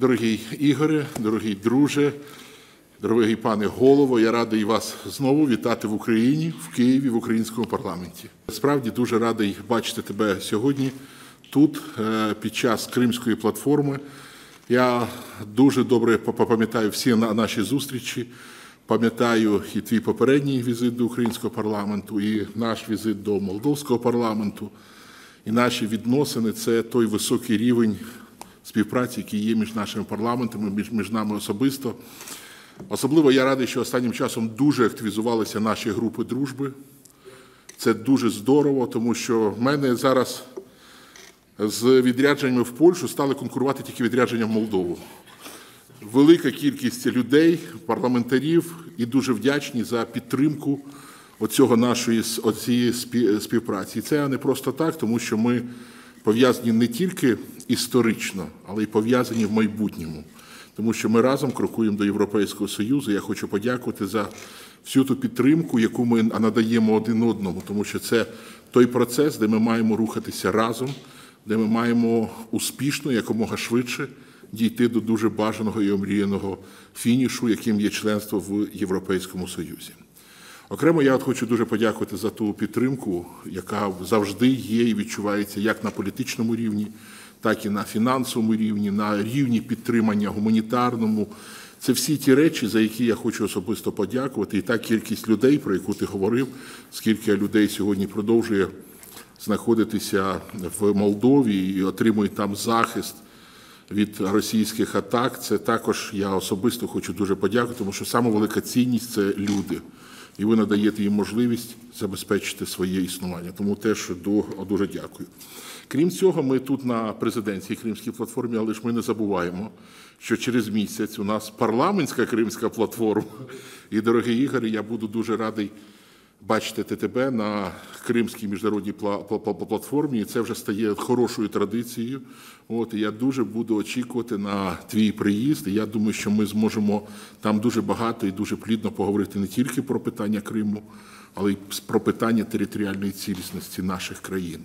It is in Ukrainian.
Дорогий Ігоре, дорогий друже, дорогий пане голово, я радий вас знову вітати в Україні, в Києві, в українському парламенті. Справді дуже радий бачити тебе сьогодні тут, е, під час Кримської платформи. Я дуже добре пам'ятаю всі на- наші зустрічі. Пам'ятаю і твій попередній візит до українського парламенту, і наш візит до молдовського парламенту. І наші відносини це той високий рівень співпраці, який є між нашими парламентами, між, між нами особисто. Особливо я радий, що останнім часом дуже активізувалися наші групи дружби. Це дуже здорово, тому що в мене зараз з відрядженнями в Польщу стали конкурувати тільки відрядження в Молдову. Велика кількість людей, парламентарів, і дуже вдячні за підтримку оцього нашої оцієї співпраці. І це не просто так, тому що ми пов'язані не тільки історично, але й пов'язані в майбутньому. Тому що ми разом крокуємо до Європейського Союзу. Я хочу подякувати за всю ту підтримку, яку ми надаємо один одному, тому що це той процес, де ми маємо рухатися разом, де ми маємо успішно, якомога швидше дійти до дуже бажаного і омріяного фінішу, яким є членство в Європейському Союзі. Окремо, я от хочу дуже подякувати за ту підтримку, яка завжди є і відчувається як на політичному рівні, так і на фінансовому рівні, на рівні підтримання гуманітарному. Це всі ті речі, за які я хочу особисто подякувати. І та кількість людей, про яку ти говорив, скільки людей сьогодні продовжує знаходитися в Молдові і отримує там захист від російських атак. Це також я особисто хочу дуже подякувати, тому що саме велика цінність це люди. І ви надаєте їм можливість забезпечити своє існування. Тому теж ду- дуже дякую. Крім цього, ми тут на президентській кримській платформі, але ж ми не забуваємо, що через місяць у нас парламентська кримська платформа. І, дорогий Ігор, я буду дуже радий бачити ТТБ на Кримській міжнародній пла- пла- пла- платформі, і це вже стає хорошою традицією. От я дуже буду очікувати на твій приїзд. Я думаю, що ми зможемо там дуже багато і дуже плідно поговорити не тільки про питання Криму, але й про питання територіальної цілісності наших країн.